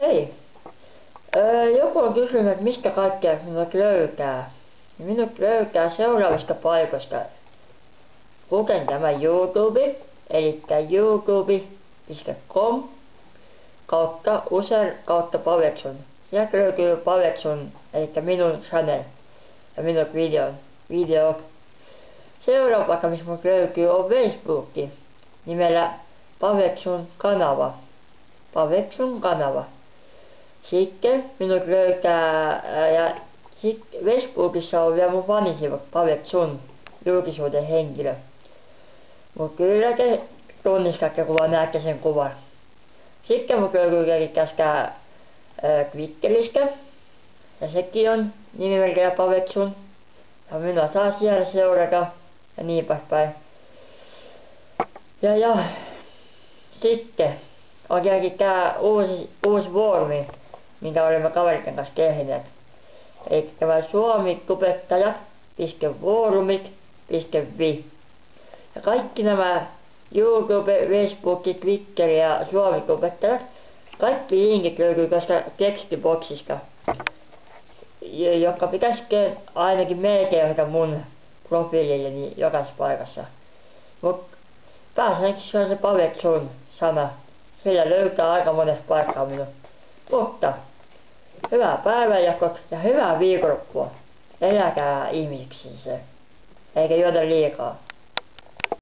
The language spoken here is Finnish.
Hei. Joku on kysynyt, että mistä kaikkea minut löytää. Minut löytää seuraavista paikoista. Kuten tämä YouTube, eli youtube.com kautta user kautta Pavekson. Sieltä löytyy Pavekson, eli minun channel ja minun video, video. Seuraava paikka, missä minut löytyy, on Facebook nimellä Pavekson kanava. Pavekson kanava. Sitten minut löytää ja Facebookissa on vielä mun fanisivut Pavekson julkisuuden henkilö. Mut kyllä te tunnistatte kun vaan näette sen kuvan. Sitten mun löytyy käskää Twitteristä ja sekin on nimimerkillä Pavekson. Ja minua saa siellä seurata ja niin poispäin. Ja ja sitten on tietenkin tää uusi, uusi foorumi, minkä olemme kaveritten kanssa tehneet. Eli tämä suomikopettajat.foorumit.fi. Ja kaikki nämä YouTube, Facebook, Twitter ja suomikopettajat, kaikki linkit löytyy tästä tekstiboksista, joka pitäisi ainakin melkein mun profiililleni jokaisessa paikassa. Mut pääasiallisesti se on se Pavekson sana. Sillä löytää aika monesta paikkaa minun. Mutta hyvää päivänjakoa ja hyvää viikonloppua. Eläkää ihmisiksi se. Eikä juoda liikaa.